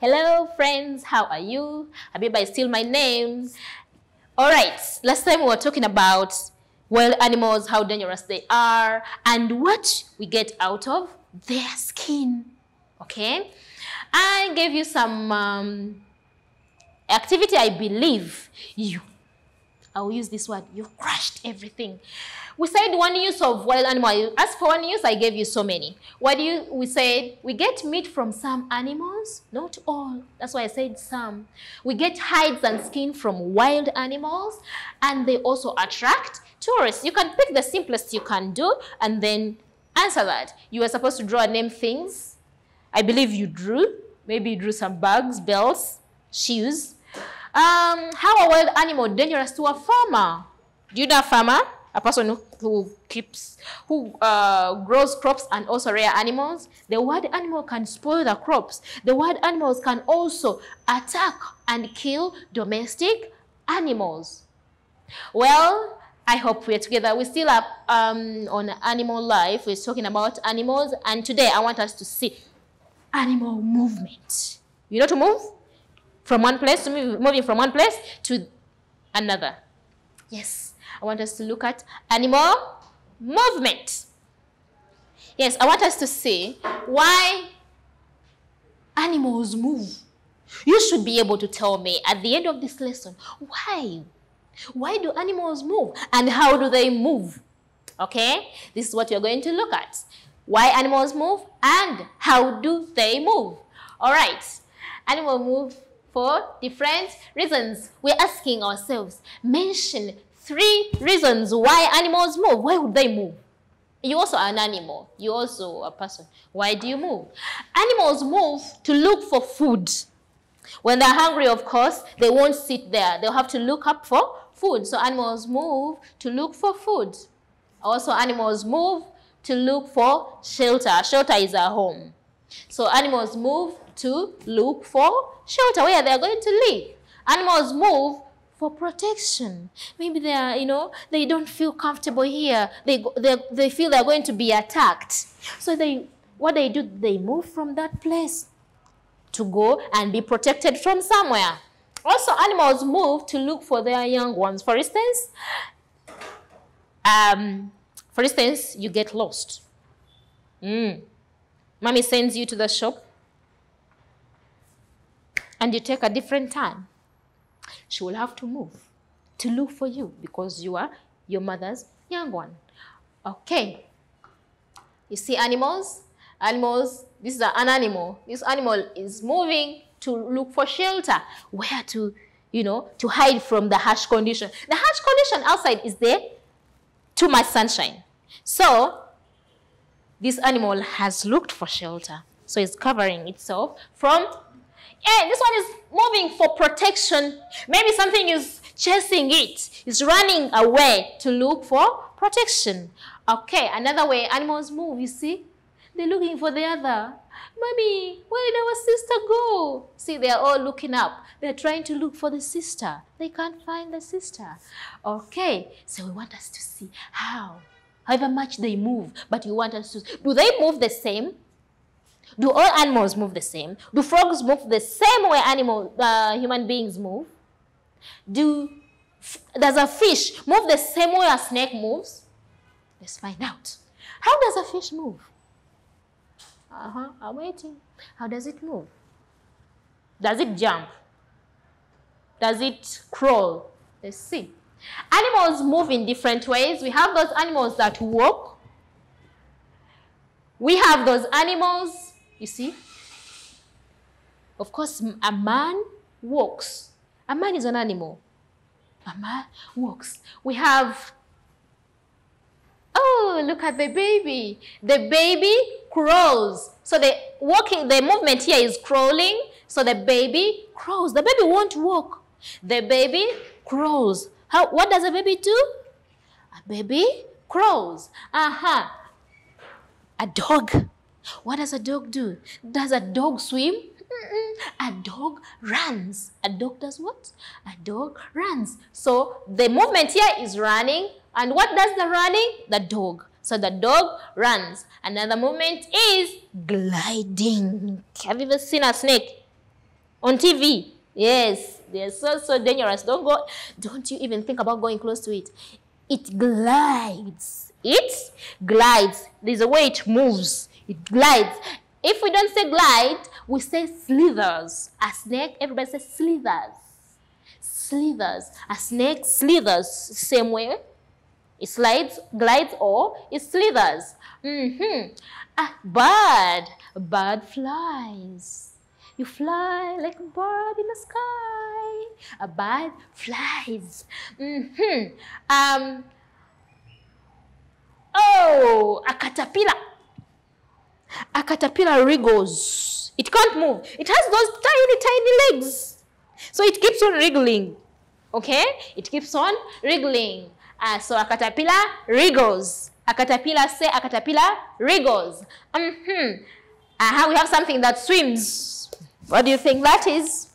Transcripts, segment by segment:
Hello, friends. How are you? Habiba is still my name. All right. Last time we were talking about wild animals, how dangerous they are, and what we get out of their skin. Okay. I gave you some um, activity. I believe you. I will use this word. You crushed everything. We said one use of wild animal. As for one use, I gave you so many. What do you, we said we get meat from some animals, not all. That's why I said some. We get hides and skin from wild animals, and they also attract tourists. You can pick the simplest you can do, and then answer that. You were supposed to draw and name things. I believe you drew. Maybe you drew some bags, belts, shoes. Um, how a wild animal dangerous to a farmer? Do you know a farmer? A person who, who keeps, who uh, grows crops and also rare animals. The wild animal can spoil the crops. The wild animals can also attack and kill domestic animals. Well, I hope we're together. We're still up um, on animal life. We're talking about animals. And today I want us to see animal movement. You know to move? From one place to moving from one place to another. Yes, I want us to look at animal movement. Yes, I want us to see why animals move. You should be able to tell me at the end of this lesson, why? Why do animals move and how do they move? Okay, this is what you're going to look at. Why animals move and how do they move? All right, animal move for different reasons. We're asking ourselves, mention three reasons why animals move. Why would they move? You also are an animal. You also a person. Why do you move? Animals move to look for food. When they're hungry, of course, they won't sit there. They'll have to look up for food. So animals move to look for food. Also, animals move to look for shelter. Shelter is a home. So animals move to look for shelter where they're going to live. Animals move for protection. Maybe they are, you know, they don't feel comfortable here. They, they, they feel they're going to be attacked. So they, what they do, they move from that place to go and be protected from somewhere. Also, animals move to look for their young ones. For instance, um, for instance, you get lost. Mm. Mommy sends you to the shop and you take a different time. She will have to move to look for you because you are your mother's young one. Okay. You see animals? Animals, this is an animal. This animal is moving to look for shelter. Where to, you know, to hide from the harsh condition. The harsh condition outside is there too much sunshine. So, this animal has looked for shelter. So it's covering itself from, yeah, this one is moving for protection. Maybe something is chasing it. It's running away to look for protection. Okay, another way animals move, you see? They're looking for the other. Mommy, where did our sister go? See, they're all looking up. They're trying to look for the sister. They can't find the sister. Okay, so we want us to see how, however much they move, but you want us to, do they move the same? Do all animals move the same? Do frogs move the same way animal, uh, human beings move? Do, does a fish move the same way a snake moves? Let's find out. How does a fish move? Uh-huh, I'm waiting. How does it move? Does it jump? Does it crawl? Let's see. Animals move in different ways. We have those animals that walk. We have those animals, you see. Of course, a man walks. A man is an animal. A man walks. We have, oh, look at the baby. The baby crawls. So the walking, the movement here is crawling. So the baby crawls. The baby won't walk. The baby crawls. How, what does a baby do? A baby crawls. Uh-huh. A dog. What does a dog do? Does a dog swim? A dog runs. A dog does what? A dog runs. So the movement here is running. And what does the running? The dog. So the dog runs. Another movement is gliding. Have you ever seen a snake? on TV. Yes, they're so, so dangerous. Don't go, don't you even think about going close to it. It glides. It glides. There's a way it moves. It glides. If we don't say glide, we say slithers. A snake, everybody says slithers. Slithers. A snake slithers. Same way. It slides, glides, or it slithers. Mm-hmm. A bird. A bird flies. You fly like a bird in the sky. A bird flies. Mm-hmm. Um, oh, a caterpillar. A caterpillar wriggles. It can't move. It has those tiny, tiny legs. So it keeps on wriggling. Okay? It keeps on wriggling. Uh, so a caterpillar wriggles. A caterpillar say a caterpillar wriggles. Mm-hmm. Uh-huh, we have something that swims. What do you think that is?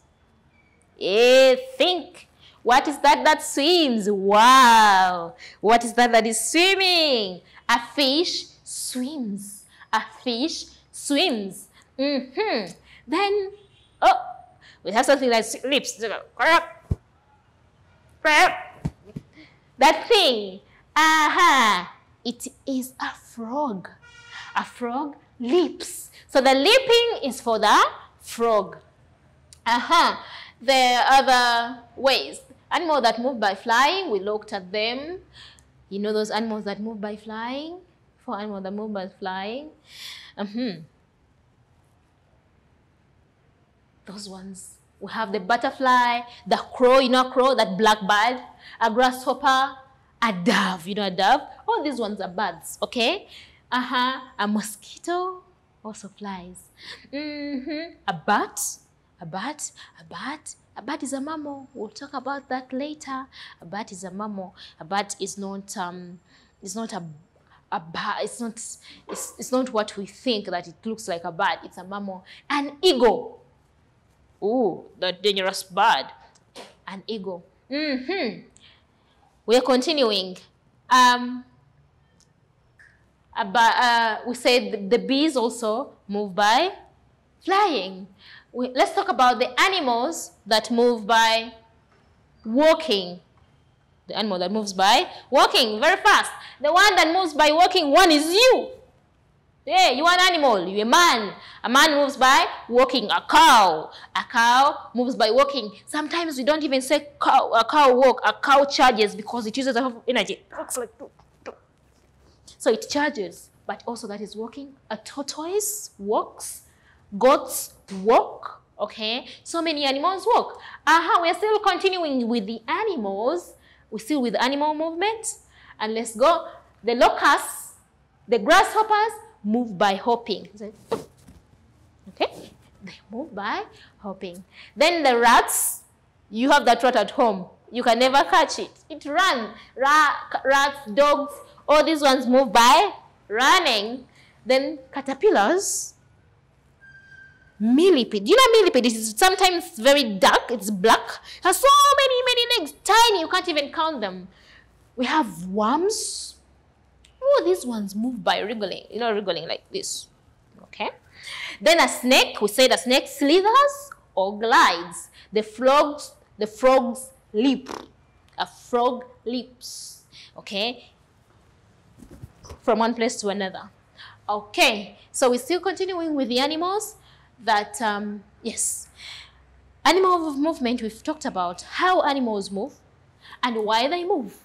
Yeah, think. What is that that swims? Wow. What is that that is swimming? A fish swims. A fish swims. Mm-hmm. Then, oh, we have something that sleeps. That thing. Aha. It is a frog. A frog leaps. So the leaping is for the frog. Aha. There are other ways. Animals that move by flying, we looked at them. You know those animals that move by flying? For animals that move flying. Mm -hmm. Those ones. We have the butterfly, the crow, you know crow, that black bird, a grasshopper, a dove, you know a dove. All these ones are birds, okay? Uh-huh. A mosquito also flies. Mm-hmm. A bat, a bat, a bat. A bat is a mammal. We'll talk about that later. A bat is a mammal. A bat is not um, it's not a a bat. It's not it's, it's not what we think that it looks like a bat. It's a mammal. An eagle. Oh, the dangerous bird. An eagle. Mm-hmm. We're continuing. Um, about, uh, we said the, the bees also move by flying. We, let's talk about the animals that move by walking. The animal that moves by walking very fast. The one that moves by walking, one is you. Yeah, you are an animal, you're a man. A man moves by walking. A cow. A cow moves by walking. Sometimes we don't even say cow, a cow walk. A cow charges because it uses a lot of energy. It like so it charges, but also that is walking. A tortoise walks. Goats walk. Okay, so many animals walk. Aha, we are still continuing with the animals. We're still with animal movement. And let's go. The locusts, the grasshoppers, move by hopping. Okay? They move by hopping. Then the rats, you have that rat at home. You can never catch it. It runs. rats, dogs, all these ones move by running. Then caterpillars, millipede. You know millipede is sometimes very dark. It's black. Has so many, many legs. Tiny. You can't even count them. We have worms. Oh, these ones move by wriggling, you know, wriggling like this. Okay. Then a snake, we said a snake slithers or glides. The frogs, the frogs leap. A frog leaps. Okay. From one place to another. Okay. So we're still continuing with the animals that, um, yes. Animal movement, we've talked about how animals move and why they move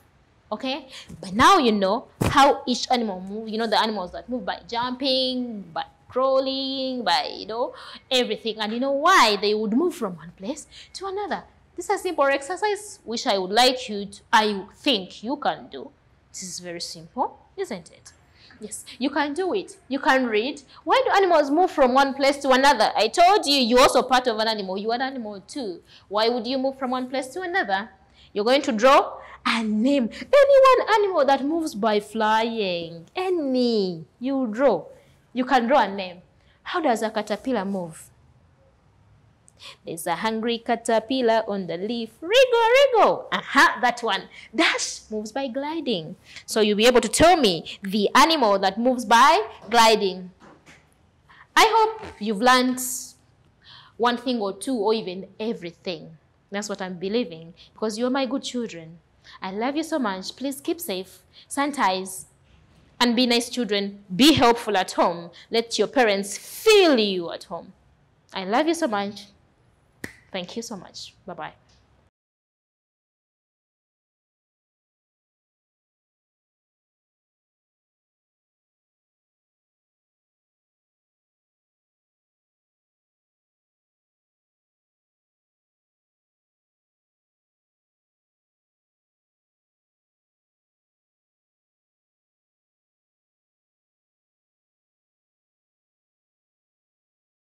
okay? But now you know how each animal move. You know the animals that move by jumping by crawling by you know everything. And you know why they would move from one place to another? This is a simple exercise which i would like you to i think you can do. This is very simple isn't it Yes, you can do it. You can read. Why do animals move from one place to another? I told you, you're also part of an animal. You're an animal too. Why would you move from one place to another? You're going to draw and name any one animal that moves by flying. Any. You draw. You can draw a name. How does a caterpillar move? There's a hungry caterpillar on the leaf. Wriggle, wriggle. Aha, that one. Dash moves by gliding. So you'll be able to tell me the animal that moves by gliding. I hope you've learned one thing or two or even everything. That's what I'm believing because you're my good children. I love you so much. Please keep safe, sanitize, and be nice children. Be helpful at home. Let your parents feel you at home. I love you so much. Thank you so much. Bye bye.